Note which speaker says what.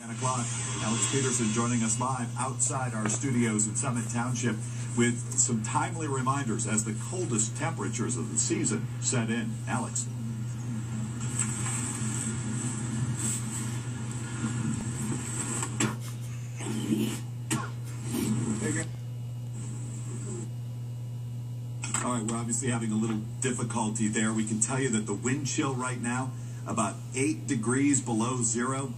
Speaker 1: 10 o'clock. Alex Peterson joining us live outside our studios in Summit Township with some timely reminders as the coldest temperatures of the season set in. Alex. All right, we're obviously having a little difficulty there. We can tell you that the wind chill right now, about 8 degrees below zero.